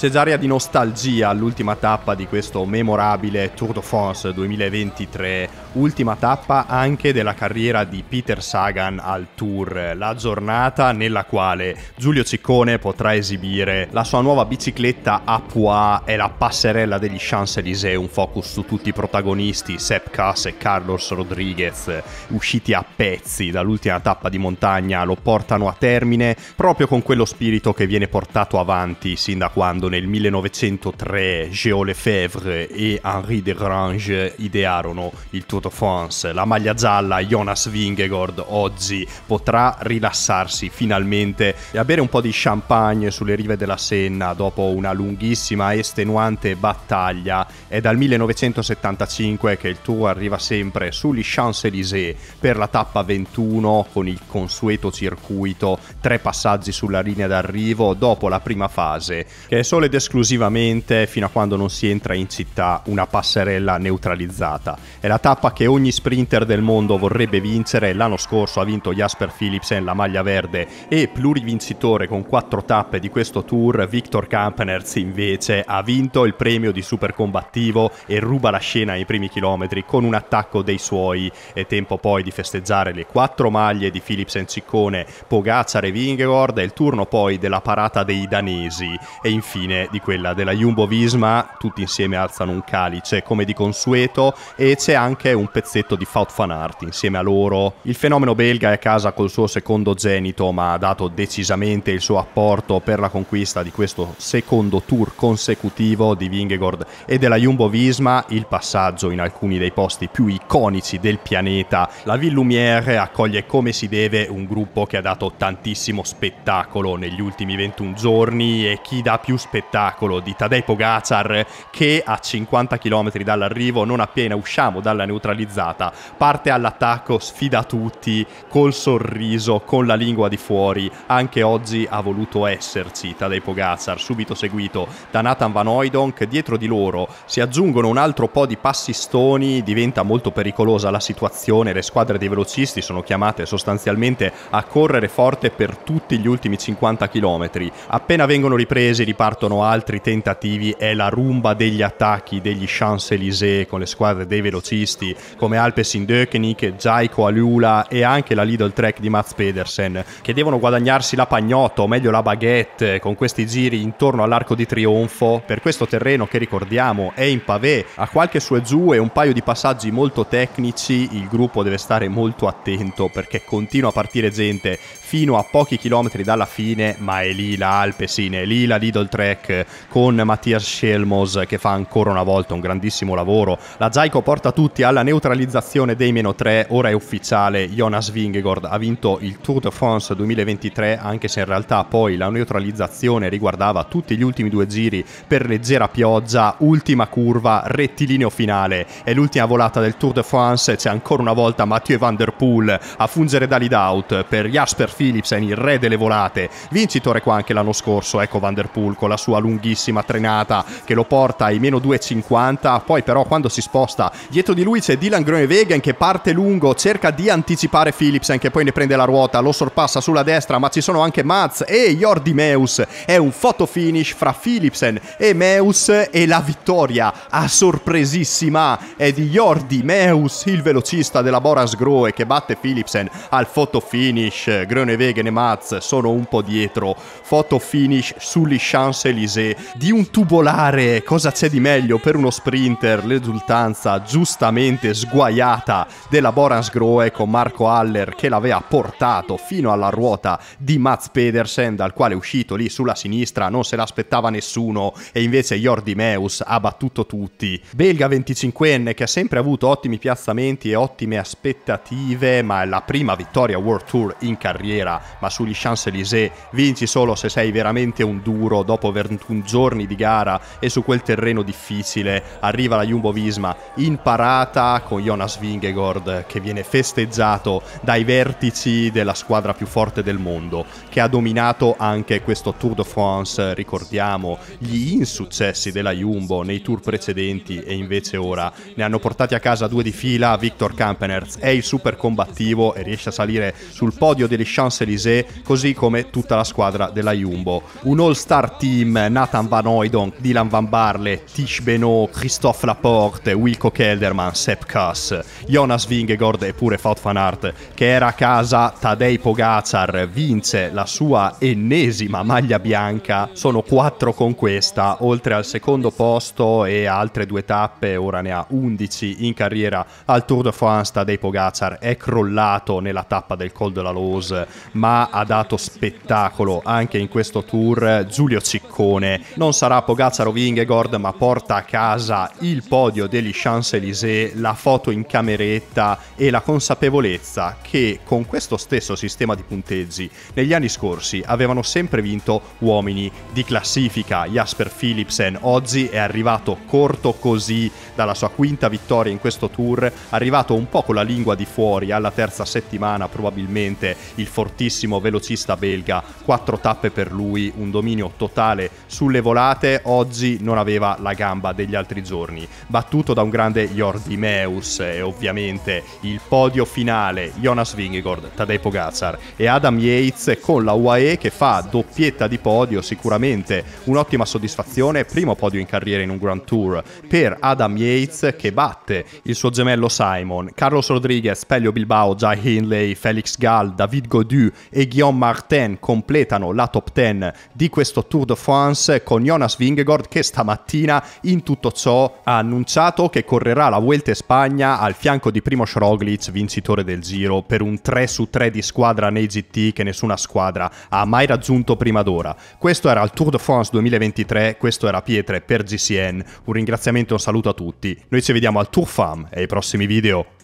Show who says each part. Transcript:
Speaker 1: C'è già aria di nostalgia all'ultima tappa di questo memorabile Tour de France 2023, ultima tappa anche della carriera di Peter Sagan al Tour, la giornata nella quale Giulio Ciccone potrà esibire la sua nuova bicicletta a Poix e la passerella degli Champs-Élysées, un focus su tutti i protagonisti, Sepp Kass e Carlos Rodriguez, usciti a pezzi dall'ultima tappa di montagna, lo portano a termine proprio con quello spirito che viene portato avanti sin da quando nel 1903 Géo Lefebvre e Henri Desgrange idearono il Tour de France. La maglia gialla Jonas Vingegaard oggi potrà rilassarsi finalmente e bere un po' di champagne sulle rive della Senna dopo una lunghissima estenuante battaglia. È dal 1975 che il Tour arriva sempre sugli Champs-Élysées per la tappa 21 con il consueto circuito, tre passaggi sulla linea d'arrivo dopo la prima fase, che è solo ed esclusivamente fino a quando non si entra in città una passerella neutralizzata. È la tappa che ogni sprinter del mondo vorrebbe vincere. L'anno scorso ha vinto Jasper Philipsen la maglia verde e plurivincitore con quattro tappe di questo tour, Victor Kampenerz invece ha vinto il premio di super combattivo e ruba la scena ai primi chilometri con un attacco dei suoi. È tempo poi di festeggiare le quattro maglie di Philipsen Ciccone, Pogacar e Vingegaard. È il turno poi della parata dei danesi e infine fine di quella della Jumbo Visma, tutti insieme alzano un calice come di consueto e c'è anche un pezzetto di Faut Fan Art insieme a loro. Il fenomeno belga è a casa col suo secondo genito ma ha dato decisamente il suo apporto per la conquista di questo secondo tour consecutivo di Vingegaard e della Jumbo Visma, il passaggio in alcuni dei posti più iconici del pianeta. La Ville Lumière accoglie come si deve un gruppo che ha dato tantissimo spettacolo negli ultimi 21 giorni e chi dà più spettacolo di Tadej Pogacar che a 50 km dall'arrivo, non appena usciamo dalla neutralizzata, parte all'attacco, sfida tutti, col sorriso, con la lingua di fuori. Anche oggi ha voluto esserci Tadej Pogacar, subito seguito da Nathan Van Oydonk. Dietro di loro si aggiungono un altro po' di passistoni, diventa molto pericolosa la situazione, le squadre dei velocisti sono chiamate sostanzialmente a correre forte per tutti gli ultimi 50 km. Appena vengono ripresi ripartono altri tentativi, è la rumba degli attacchi degli Champs-Élysées con le squadre dei velocisti come Alpes Dökenik, Jaiko Alula e anche la Lidl Trek di Mats Pedersen che devono guadagnarsi la pagnotta o meglio la baguette con questi giri intorno all'arco di trionfo. Per questo terreno che ricordiamo è in pavé, ha qualche su e giù e un paio di passaggi molto tecnici, il gruppo deve stare molto attento perché continua a partire gente fino a pochi chilometri dalla fine, ma è lì la Alpecin, è lì la Lidl Trek con Mattias Schelmos che fa ancora una volta un grandissimo lavoro. La Zaiko porta tutti alla neutralizzazione dei meno 3, ora è ufficiale, Jonas Vingegaard ha vinto il Tour de France 2023, anche se in realtà poi la neutralizzazione riguardava tutti gli ultimi due giri per leggera pioggia, ultima curva, rettilineo finale, è l'ultima volata del Tour de France, c'è ancora una volta Mathieu Van Der Poel a fungere da lead out per Jasper Philipsen, il re delle volate, vincitore qua anche l'anno scorso, ecco Van Der Poel con la sua lunghissima trenata che lo porta ai meno 2,50, poi però quando si sposta dietro di lui c'è Dylan Groenewegen che parte lungo, cerca di anticipare Philipsen che poi ne prende la ruota, lo sorpassa sulla destra, ma ci sono anche Maz e Jordi Meus, è un photo finish fra Philipsen e Meus e la vittoria a sorpresissima è di Jordi Meus, il velocista della Boras Groe che batte Philipsen al photo finish, Groenewegen Groenewegen e Maz sono un po' dietro. Foto finish sugli Champs-Élysées di un tubolare. Cosa c'è di meglio per uno sprinter? L'esultanza giustamente sguaiata della Borans Groe con Marco Haller che l'aveva portato fino alla ruota di Mats Pedersen, dal quale è uscito lì sulla sinistra, non se l'aspettava nessuno e invece Jordi Meus ha battuto tutti. Belga 25enne che ha sempre avuto ottimi piazzamenti e ottime aspettative, ma è la prima vittoria World Tour in carriera carriera, ma sugli Champs-Élysées vinci solo se sei veramente un duro dopo 21 giorni di gara e su quel terreno difficile arriva la Jumbo Visma in parata con Jonas Vingegaard che viene festeggiato dai vertici della squadra più forte del mondo, che ha dominato anche questo Tour de France, ricordiamo gli insuccessi della Jumbo nei tour precedenti e invece ora ne hanno portati a casa due di fila, Victor Kampenerz è il super combattivo e riesce a salire sul podio degli Champs-Élysées, così come tutta la squadra della Jumbo. Un all-star team, Nathan Van Oydonk, Dylan Van Barle, Tish Benoit, Christophe Laporte, Wilco Kelderman, Sepp Kuss, Jonas Vingegaard e pure Fout Van Aert, che era a casa Tadej Pogacar, vince la sua ennesima maglia bianca, sono quattro con questa, oltre al secondo posto e altre due tappe, ora ne ha 11 in carriera. Al Tour de France, Tadej Pogacar è crollato nella tappa del Col de la Lose, ma ha dato spettacolo anche in questo tour Giulio Ciccone, non sarà Pogacar o ma porta a casa il podio degli Champs-Élysées, la foto in cameretta e la consapevolezza che con questo stesso sistema di punteggi negli anni scorsi avevano sempre vinto uomini di classifica. Jasper Philipsen oggi è arrivato corto così dalla sua quinta vittoria in questo tour, arrivato un po' con la lingua di fuori alla terza settimana probabilmente il fortissimo velocista belga, quattro tappe per lui, un dominio totale sulle volate, oggi non aveva la gamba degli altri giorni, battuto da un grande Jordi Meus e ovviamente il podio finale Jonas Vingegaard, Tadej Pogacar e Adam Yates con la UAE che fa doppietta di podio, sicuramente un'ottima soddisfazione, primo podio in carriera in un Grand Tour per Adam Yates che batte il suo gemello Simon, Carlos Rodriguez, Pelio Bilbao, Jai Hindley, Felix Gall, David Godu e Guillaume Martin completano la top 10 di questo Tour de France con Jonas Vingegaard che stamattina in tutto ciò ha annunciato che correrà la Vuelta in Spagna al fianco di Primo Roglic, vincitore del Giro, per un 3 su 3 di squadra nei GT che nessuna squadra ha mai raggiunto prima d'ora. Questo era il Tour de France 2023, questo era Pietre per GCN. Un ringraziamento e un saluto a tutti. Noi ci vediamo al Tour Fam e ai prossimi video.